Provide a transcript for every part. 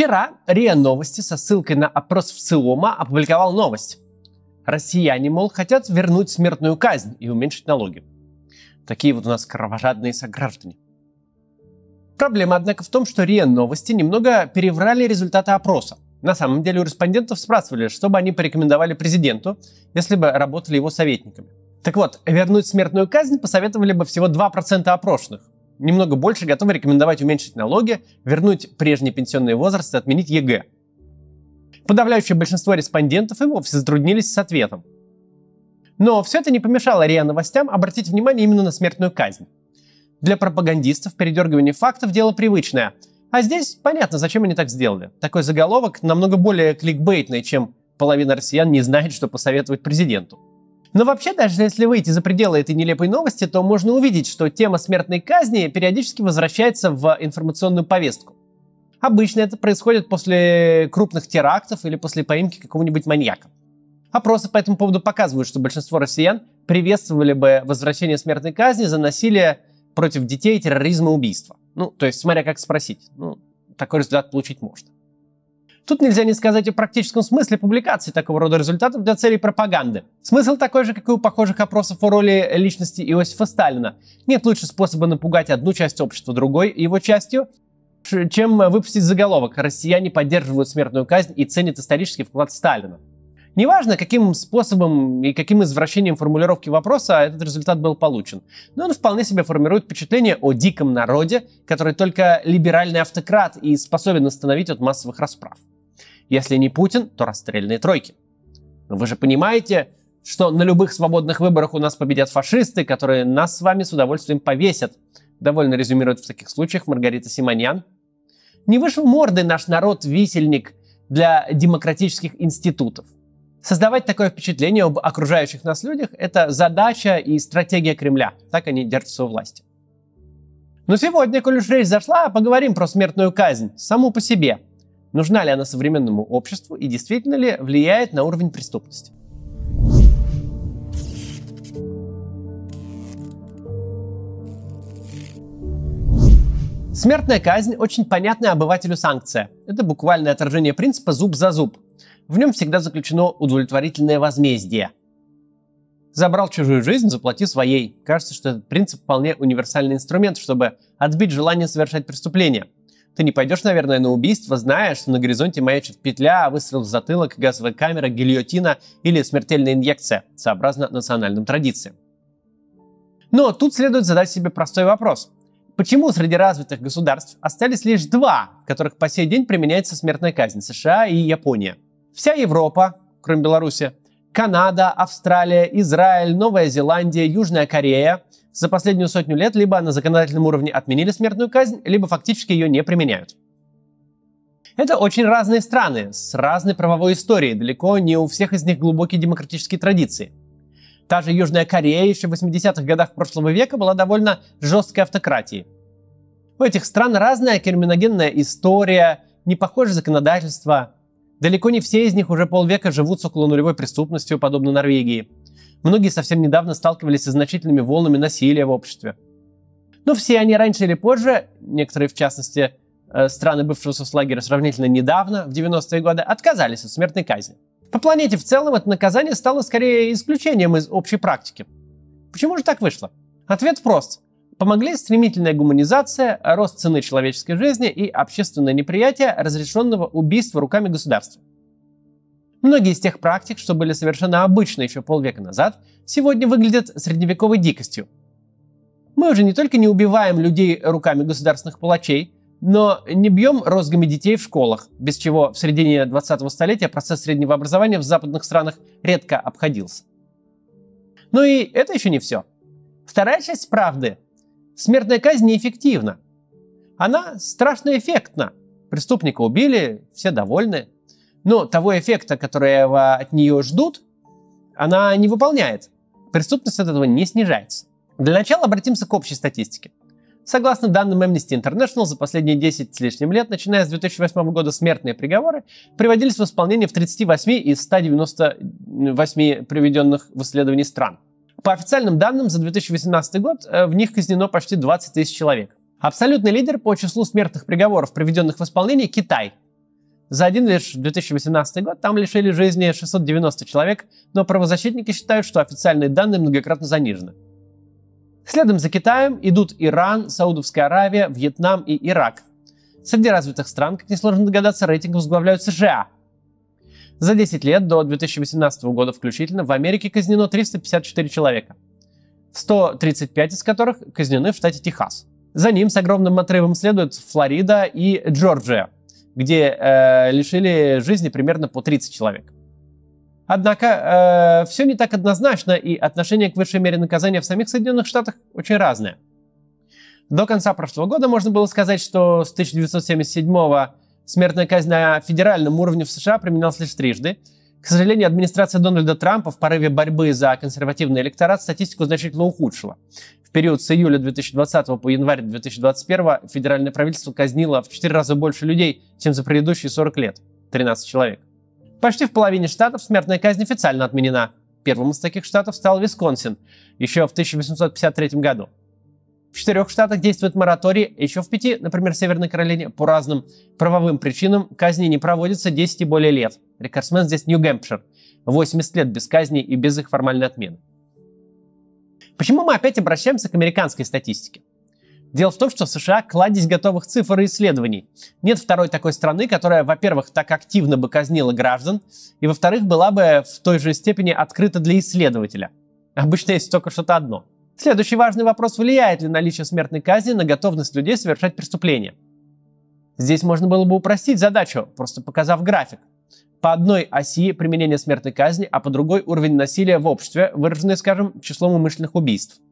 Вчера РИА Новости со ссылкой на опрос в ЦИОМа опубликовал новость. Россияне, мол, хотят вернуть смертную казнь и уменьшить налоги. Такие вот у нас кровожадные сограждане. Проблема, однако, в том, что РИА Новости немного переврали результаты опроса. На самом деле у респондентов спрашивали, что бы они порекомендовали президенту, если бы работали его советниками. Так вот, вернуть смертную казнь посоветовали бы всего 2% опрошенных. Немного больше готовы рекомендовать уменьшить налоги, вернуть прежний пенсионный возраст и отменить ЕГЭ. Подавляющее большинство респондентов и вовсе затруднились с ответом. Но все это не помешало РИА Новостям обратить внимание именно на смертную казнь. Для пропагандистов передергивание фактов – дело привычное. А здесь понятно, зачем они так сделали. Такой заголовок намного более кликбейтный, чем половина россиян не знает, что посоветовать президенту. Но вообще, даже если выйти за пределы этой нелепой новости, то можно увидеть, что тема смертной казни периодически возвращается в информационную повестку. Обычно это происходит после крупных терактов или после поимки какого-нибудь маньяка. Опросы по этому поводу показывают, что большинство россиян приветствовали бы возвращение смертной казни за насилие против детей, терроризм и убийства. Ну, то есть, смотря как спросить. Ну, такой результат получить можно. Тут нельзя не сказать о практическом смысле публикации такого рода результатов для целей пропаганды. Смысл такой же, как и у похожих опросов о роли личности Иосифа Сталина. Нет лучше способа напугать одну часть общества другой его частью, чем выпустить заголовок «Россияне поддерживают смертную казнь и ценят исторический вклад Сталина». Неважно, каким способом и каким извращением формулировки вопроса этот результат был получен, но он вполне себе формирует впечатление о диком народе, который только либеральный автократ и способен остановить от массовых расправ. Если не Путин, то расстрельные тройки. Но вы же понимаете, что на любых свободных выборах у нас победят фашисты, которые нас с вами с удовольствием повесят. Довольно резюмирует в таких случаях Маргарита Симоньян. Не вышел мордой наш народ-висельник для демократических институтов. Создавать такое впечатление об окружающих нас людях – это задача и стратегия Кремля. Так они держатся у власти. Но сегодня, коль уж речь зашла, поговорим про смертную казнь саму по себе – Нужна ли она современному обществу и действительно ли влияет на уровень преступности? Смертная казнь – очень понятная обывателю санкция. Это буквальное отражение принципа «зуб за зуб». В нем всегда заключено удовлетворительное возмездие. Забрал чужую жизнь, заплати своей. Кажется, что этот принцип вполне универсальный инструмент, чтобы отбить желание совершать преступление – ты не пойдешь, наверное, на убийство, зная, что на горизонте маячит петля, выстрел в затылок, газовая камера, гильотина или смертельная инъекция, сообразно национальным традициям. Но тут следует задать себе простой вопрос. Почему среди развитых государств остались лишь два, в которых по сей день применяется смертная казнь – США и Япония? Вся Европа, кроме Беларуси, Канада, Австралия, Израиль, Новая Зеландия, Южная Корея за последнюю сотню лет либо на законодательном уровне отменили смертную казнь, либо фактически ее не применяют. Это очень разные страны с разной правовой историей, далеко не у всех из них глубокие демократические традиции. Та же Южная Корея еще в 80-х годах прошлого века была довольно жесткой автократией. У этих стран разная криминогенная история, непохожее законодательство. Далеко не все из них уже полвека живут с около нулевой преступностью, подобно Норвегии – Многие совсем недавно сталкивались со значительными волнами насилия в обществе. Но все они раньше или позже, некоторые в частности э, страны бывшего соцлагеря сравнительно недавно, в 90-е годы, отказались от смертной казни. По планете в целом это наказание стало скорее исключением из общей практики. Почему же так вышло? Ответ прост. Помогли стремительная гуманизация, рост цены человеческой жизни и общественное неприятие разрешенного убийства руками государства. Многие из тех практик, что были совершенно обычны еще полвека назад, сегодня выглядят средневековой дикостью. Мы уже не только не убиваем людей руками государственных палачей, но не бьем розгами детей в школах, без чего в середине 20-го столетия процесс среднего образования в западных странах редко обходился. Но и это еще не все. Вторая часть правды. Смертная казнь неэффективна. Она страшно эффектна. Преступника убили, все довольны, но того эффекта, которого от нее ждут, она не выполняет. Преступность от этого не снижается. Для начала обратимся к общей статистике. Согласно данным Amnesty International, за последние 10 с лишним лет, начиная с 2008 года, смертные приговоры приводились в исполнение в 38 из 198 приведенных в исследовании стран. По официальным данным, за 2018 год э, в них казнено почти 20 тысяч человек. Абсолютный лидер по числу смертных приговоров, приведенных в исполнение, Китай За один лишь 2018 год там лишили жизни 690 человек, но правозащитники считают, что официальные данные многократно занижены. Следом за Китаем идут Иран, Саудовская Аравия, Вьетнам и Ирак. Среди развитых стран, как несложно догадаться, рейтинг возглавляют США. За 10 лет до 2018 года включительно в Америке казнено 354 человека, 135 из которых казнены в штате Техас. За ним с огромным отрывом следуют Флорида и Джорджия, где э, лишили жизни примерно по 30 человек. Однако э, все не так однозначно, и отношение к высшей мере наказания в самих Соединенных Штатах очень разное. До конца прошлого года можно было сказать, что с 1977 смертная казнь на федеральном уровне в США применялась лишь трижды. К сожалению, администрация Дональда Трампа в порыве борьбы за консервативный электорат статистику значительно ухудшила. В период с июля 2020 по январь 2021 федеральное правительство казнило в 4 раза больше людей, чем за предыдущие 40 лет – 13 человек. Почти в половине штатов смертная казнь официально отменена. Первым из таких штатов стал Висконсин еще в 1853 году. В четырех штатах действует мораторий, еще в пяти, например, Северной Каролине, по разным правовым причинам казни не проводятся 10 и более лет. Рекордсмен здесь Нью-Гэмпшир. 80 лет без казни и без их формальной отмены. Почему мы опять обращаемся к американской статистике? Дело в том, что в США кладезь готовых цифр и исследований. Нет второй такой страны, которая, во-первых, так активно бы казнила граждан, и, во-вторых, была бы в той же степени открыта для исследователя. Обычно есть только что-то одно. Следующий важный вопрос, влияет ли наличие смертной казни на готовность людей совершать преступления. Здесь можно было бы упростить задачу, просто показав график. По одной оси применение смертной казни, а по другой уровень насилия в обществе, выраженный, скажем, числом умышленных убийств –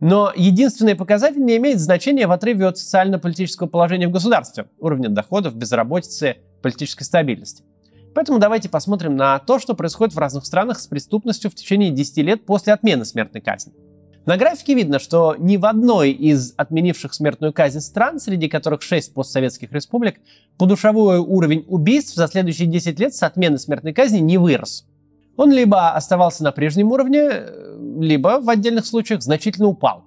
но единственный показатель не имеет значения в отрыве от социально-политического положения в государстве, уровня доходов, безработицы, политической стабильности. Поэтому давайте посмотрим на то, что происходит в разных странах с преступностью в течение 10 лет после отмены смертной казни. На графике видно, что ни в одной из отменивших смертную казнь стран, среди которых 6 постсоветских республик, подушевой уровень убийств за следующие 10 лет с отмены смертной казни не вырос. Он либо оставался на прежнем уровне, либо в отдельных случаях значительно упал.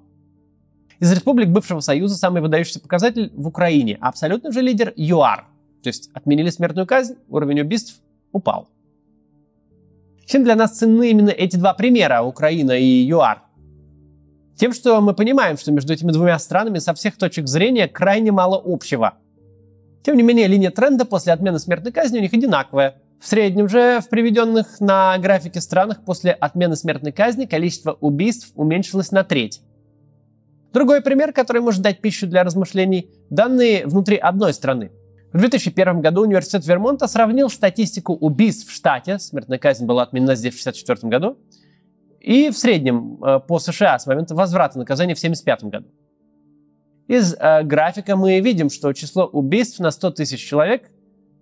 Из республик бывшего Союза самый выдающийся показатель в Украине. Абсолютный же лидер ЮАР. То есть отменили смертную казнь, уровень убийств упал. Чем для нас ценны именно эти два примера, Украина и ЮАР? Тем, что мы понимаем, что между этими двумя странами со всех точек зрения крайне мало общего. Тем не менее, линия тренда после отмены смертной казни у них одинаковая – в среднем же в приведенных на графике странах после отмены смертной казни количество убийств уменьшилось на треть. Другой пример, который может дать пищу для размышлений, данные внутри одной страны. В 2001 году университет Вермонта сравнил статистику убийств в штате, смертная казнь была отменена здесь в 1964 году, и в среднем э, по США с момента возврата наказания в 1975 году. Из э, графика мы видим, что число убийств на 100 тысяч человек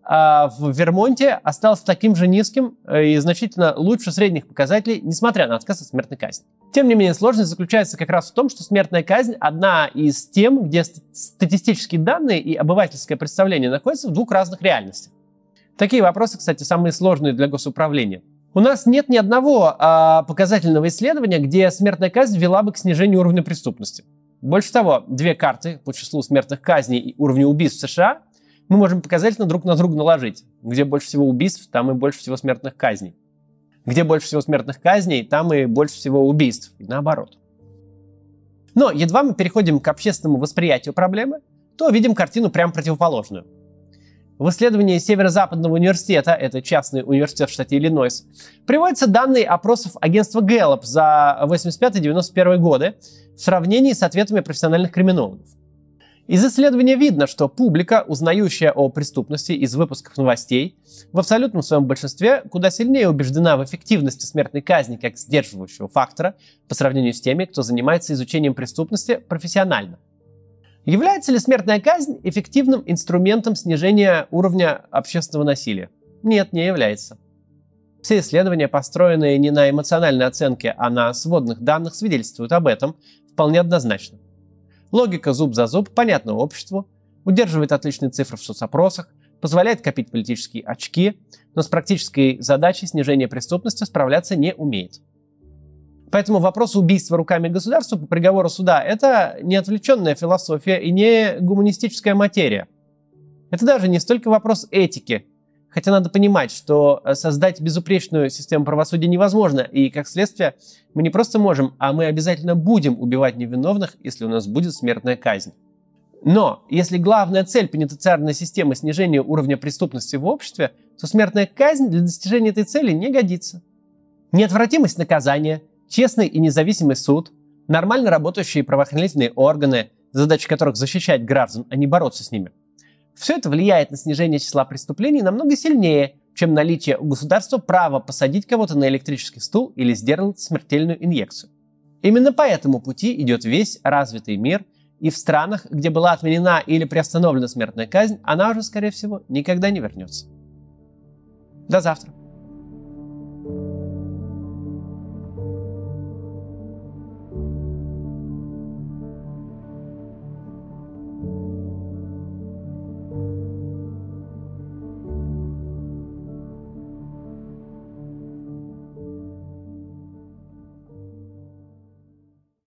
а в Вермонте остался таким же низким э, и значительно лучше средних показателей, несмотря на отказ от смертной казни. Тем не менее, сложность заключается как раз в том, что смертная казнь – одна из тем, где статистические данные и обывательское представление находятся в двух разных реальностях. Такие вопросы, кстати, самые сложные для госуправления. У нас нет ни одного а, показательного исследования, где смертная казнь вела бы к снижению уровня преступности. Больше того, две карты по числу смертных казней и уровню убийств в США мы можем показательно друг на друга наложить. Где больше всего убийств, там и больше всего смертных казней. Где больше всего смертных казней, там и больше всего убийств. И наоборот. Но едва мы переходим к общественному восприятию проблемы, то видим картину прям противоположную. В исследовании Северо-Западного университета, это частный университет в штате Иллинойс, приводятся данные опросов агентства Gallup за 85-91 годы в сравнении с ответами профессиональных криминологов. Из исследования видно, что публика, узнающая о преступности из выпусков новостей, в абсолютном своем большинстве куда сильнее убеждена в эффективности смертной казни как сдерживающего фактора по сравнению с теми, кто занимается изучением преступности профессионально. Является ли смертная казнь эффективным инструментом снижения уровня общественного насилия? Нет, не является. Все исследования, построенные не на эмоциональной оценке, а на сводных данных, свидетельствуют об этом вполне однозначно. Логика зуб за зуб понятна обществу, удерживает отличные цифры в соцопросах, позволяет копить политические очки, но с практической задачей снижения преступности справляться не умеет. Поэтому вопрос убийства руками государства по приговору суда – это не отвлеченная философия и не гуманистическая материя. Это даже не столько вопрос этики, хотя надо понимать, что создать безупречную систему правосудия невозможно, и как следствие мы не просто можем, а мы обязательно будем убивать невиновных, если у нас будет смертная казнь. Но если главная цель пенитенциарной системы снижение уровня преступности в обществе, то смертная казнь для достижения этой цели не годится. Неотвратимость наказания, честный и независимый суд, нормально работающие правоохранительные органы, задача которых защищать граждан, а не бороться с ними. Все это влияет на снижение числа преступлений намного сильнее, чем наличие у государства права посадить кого-то на электрический стул или сделать смертельную инъекцию. Именно по этому пути идет весь развитый мир, и в странах, где была отменена или приостановлена смертная казнь, она уже, скорее всего, никогда не вернется. До завтра.